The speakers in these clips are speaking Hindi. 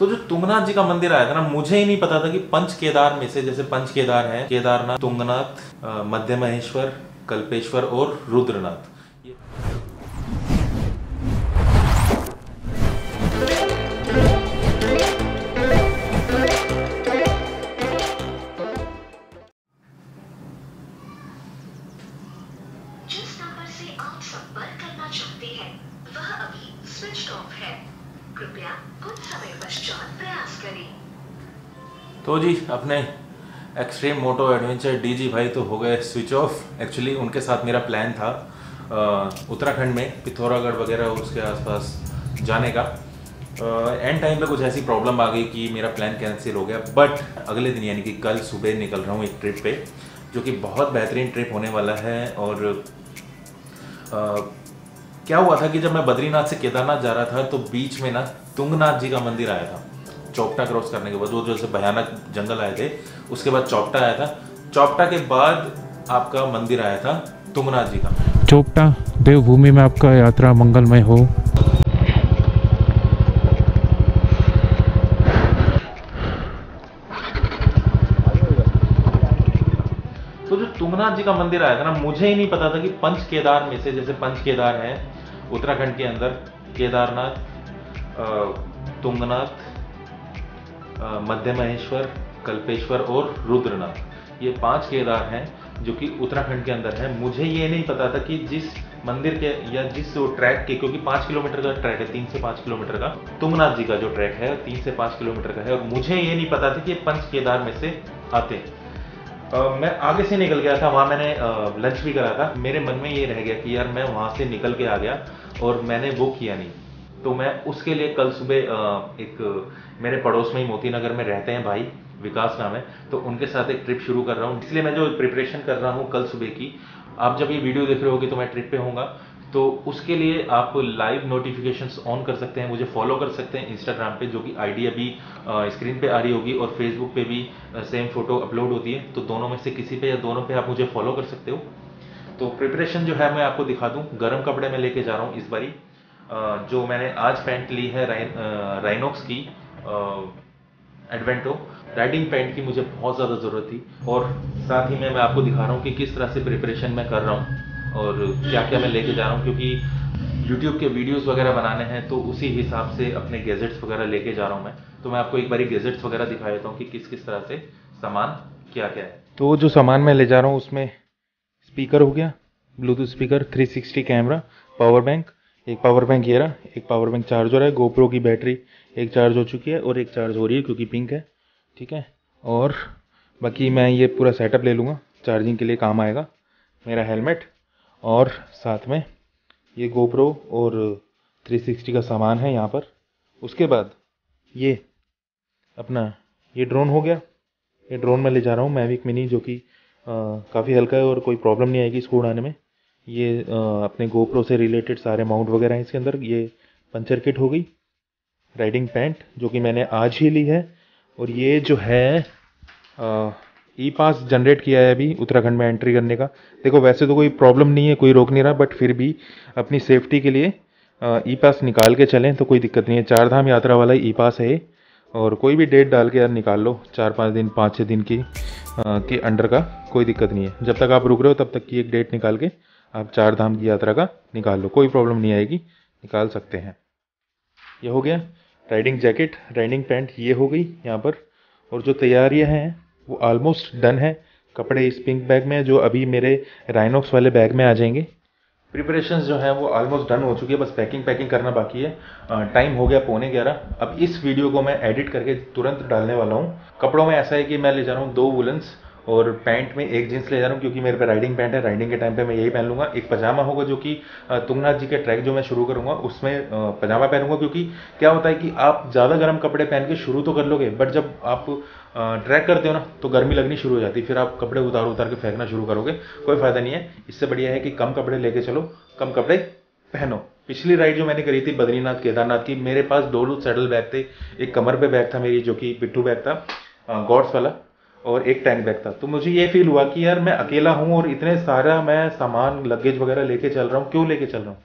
तो जो तुंगनाथ जी का मंदिर आया था ना, मुझे ही नहीं पता था कि पंच केदार में से, जैसे पंच केदार है, केदारनाथ, तुंगनाथ मध्य महेश्वर, कल्पेश्वर और रुद्रनाथ। संपर्क करना चाहते हैं, वह अभी स्विच ऑफ़ है। कृपया कुछ समय पश्चात प्रयास करें तो जी अपने एक्सट्रीम मोटो एडवेंचर डीजी भाई तो हो गए स्विच ऑफ़ एक्चुअली उनके साथ मेरा प्लान था उत्तराखंड में पिथौरागढ़ वगैरह उसके आसपास जाने का। एंड टाइम पे कुछ ऐसी प्रॉब्लम आ गई कि मेरा प्लान कैंसिल हो गया। बट अगले दिन यानी कि कल सुबह निकल रहा हूँ एक ट्रिप पे जो कि बहुत बेहतरीन ट्रिप होने वाला है और क्या हुआ था कि जब मैं बद्रीनाथ से केदारनाथ जा रहा था तो बीच में ना तुंगनाथ जी का मंदिर आया था चौपटा क्रॉस करने के बाद। वो जो से भयानक जंगल आए थे उसके बाद चौपटा आया था। चौपटा के बाद आपका मंदिर आया था तुंगनाथ जी का। चोपटा देवभूमि में आपका यात्रा मंगलमय हो। तो जो तुंगनाथ जी का मंदिर आया था ना मुझे ही नहीं पता था कि पंच केदार में से जैसे पंच केदार है उत्तराखंड के अंदर केदारनाथ तुंगनाथ मध्य महेश्वर, कल्पेश्वर और रुद्रनाथ। ये पाँच केदार हैं जो कि उत्तराखंड के अंदर है। मुझे ये नहीं पता था कि जिस मंदिर के या जिस वो ट्रैक के, क्योंकि पाँच किलोमीटर का ट्रैक है, तीन से पाँच किलोमीटर का, तुंगनाथ जी का जो ट्रैक है, तीन से पाँच किलोमीटर का है। और मुझे ये नहीं पता था कि पंच केदार में से आते हैं। मैं आगे से निकल गया था, वहाँ मैंने लंच भी करा था। मेरे मन में ये रह गया कि यार मैं वहाँ से निकल के आ गया और मैंने वो किया नहीं। तो मैं उसके लिए कल सुबह एक, मेरे पड़ोस में ही मोती नगर में रहते हैं भाई, विकास नाम है तो उनके साथ एक ट्रिप शुरू कर रहा हूँ। इसलिए मैं जो प्रिपरेशन कर रहा हूँ कल सुबह की, आप जब ये वीडियो देख रहे होगी तो मैं ट्रिप पे होऊँगा। तो उसके लिए आप लाइव नोटिफिकेशंस ऑन कर सकते हैं मुझे फॉलो कर सकते हैं इंस्टाग्राम पे जो कि आईडी अभी स्क्रीन पे आ रही होगी और फेसबुक पे भी सेम फ़ोटो अपलोड होती है। तो दोनों में से किसी पे या दोनों पे आप मुझे फॉलो कर सकते हो। तो प्रिपरेशन जो है मैं आपको दिखा दूँ। गर्म कपड़े में लेके जा रहा हूँ इस बारी। जो मैंने आज पैंट ली है राइन, राइनॉक्स की एडवेंटो राइडिंग पैंट की मुझे बहुत ज़्यादा ज़रूरत थी। और साथ ही में मैं आपको दिखा रहा हूँ कि किस तरह से प्रिपरेशन मैं कर रहा हूँ। और क्या क्या मैं लेके जा रहा हूँ, क्योंकि यूट्यूब के वीडियोस वगैरह बनाने हैं तो उसी हिसाब से अपने गैजेट्स वगैरह लेके जा रहा हूँ मैं। तो मैं आपको एक बारी गैजेट्स वगैरह दिखा देता हूँ कि किस किस तरह से सामान क्या क्या है। तो जो सामान मैं ले जा रहा हूँ, उसमें स्पीकर हो गया bluetooth speaker 360 camera power bank एक पावर बैंक ये रहा, एक पावर बैंक चार्ज रहा है गोप्रो की बैटरी एक चार्ज हो चुकी है और एक चार्ज हो रही है क्योंकि पिंक है, ठीक है? और बाकी मैं ये पूरा सेटअप ले लूँगा चार्जिंग के लिए काम आएगा, मेरा हेलमेट और साथ में ये गोप्रो और 360 का सामान है यहाँ पर। उसके बाद ये अपना ये ड्रोन हो गया। ये ड्रोन मैं ले जा रहा हूँ मैविक मिनी जो कि काफ़ी हल्का है और कोई प्रॉब्लम नहीं आएगी इसको उड़ाने में। ये अ, अपने गोप्रो से रिलेटेड सारे माउंट वगैरह हैं इसके अंदर। ये पंचर किट हो गई राइडिंग पैंट जो कि मैंने आज ही ली है। और ये जो है ई पास जनरेट किया है अभी उत्तराखंड में एंट्री करने का। देखो वैसे तो कोई प्रॉब्लम नहीं है कोई रोक नहीं रहा बट फिर भी अपनी सेफ्टी के लिए ई पास निकाल के चलें तो कोई दिक्कत नहीं है। चार धाम यात्रा वाला ई पास है और कोई भी डेट डाल के यार निकाल लो चार पाँच दिन पाँच छः दिन की अ, के अंडर का कोई दिक्कत नहीं है। जब तक आप रुक रहे हो तब तक की एक डेट निकाल के आप चार धाम की यात्रा का निकाल लो। कोई प्रॉब्लम नहीं आएगी निकाल सकते हैं। ये हो गया राइडिंग जैकेट राइडिंग पैंट ये हो गई यहाँ पर। और जो तैयारियाँ हैं वो ऑलमोस्ट डन है। कपड़े इस पिंक बैग में है, जो अभी मेरे राइनोक्स वाले बैग में आ जाएँगे। प्रिपरेशंस जो हैं, वो ऑलमोस्ट डन हो चुकी है, बस पैकिंग पैकिंग करना बाकी है। टाइम हो गया पौने ग्यारह। अब इस वीडियो को मैं एडिट करके तुरंत डालने वाला हूँ। कपड़ों में ऐसा है कि मैं ले जा रहा हूँ दो वुलन्स और पैंट में एक जींस ले जा रहा हूँ, क्योंकि मेरे पे राइडिंग पैंट है राइडिंग के टाइम पे मैं यही पहन लूँगा। एक पजामा होगा जो कि तुंगनाथ जी के ट्रैक जो मैं शुरू करूँगा, उसमें पजामा पहनूँगा, क्योंकि क्या होता है कि आप ज़्यादा गर्म कपड़े पहन के शुरू तो कर लोगे बट जब आप ट्रैक करते हो ना तो गर्मी लगनी शुरू हो जाती है, फिर आप कपड़े उतार उतार के फेंकना शुरू करोगे। कोई फ़ायदा नहीं है। इससे बढ़िया है कि कम कपड़े लेके चलो, कम कपड़े पहनो। पिछली राइड जो मैंने करी थी बद्रीनाथ, केदारनाथ की, मेरे पास दो सैडल बैग थे। एक कमर पे बैग था मेरी, जो कि पिट्ठू बैग था गॉड्स वाला। और एक टैंक बैग था। तो मुझे ये फील हुआ कि यार मैं अकेला हूँ और इतने सारा मैं सामान लगेज वगैरह लेके चल रहा हूँ। क्यों लेके चल रहा हूँ?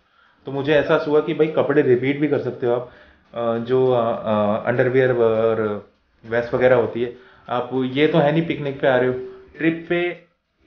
तो मुझे एहसास हुआ कि भाई कपड़े रिपीट भी कर सकते हो आप। जो अंडरवियर और वेस्ट वगैरह होती है। आप ये तो है नहीं पिकनिक पे आ रहे हो। ट्रिप पे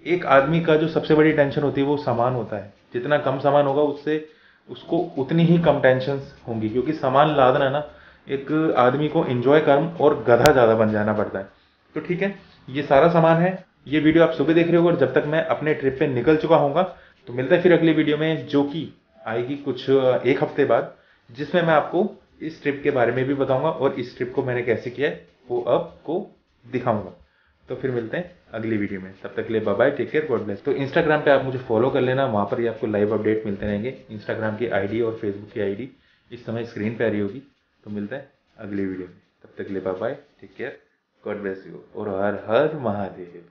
एक आदमी का जो सबसे बड़ी टेंशन होती है वो सामान होता है। जितना कम सामान होगा उससे उसको उतनी ही कम टेंशन होंगी। क्योंकि सामान लादना ना, एक आदमी को एंजॉय करम और गधा ज़्यादा बन जाना पड़ता है। तो ठीक है? ये सारा सामान है, ये वीडियो आप सुबह देख रहे हो और जब तक मैं अपने ट्रिप पे निकल चुका हूँगा तो मिलता है फिर अगली वीडियो में, जो कि आएगी कुछ एक हफ़्ते बाद, जिसमें मैं आपको इस ट्रिप के बारे में भी बताऊँगा और इस ट्रिप को मैंने कैसे किया है, वो आपको दिखाऊँगा। तो फिर मिलते हैं अगली वीडियो में। तब तक के लिए bye take care God bless तो इंस्टाग्राम पे आप मुझे फॉलो कर लेना, वहाँ पर ही आपको लाइव अपडेट मिलते रहेंगे। इंस्टाग्राम की आईडी और फेसबुक की आईडी इस समय स्क्रीन पे आ रही होगी। तो मिलते हैं अगली वीडियो में। तब तक के लिए bye take care God bless you और हर हर महादेव।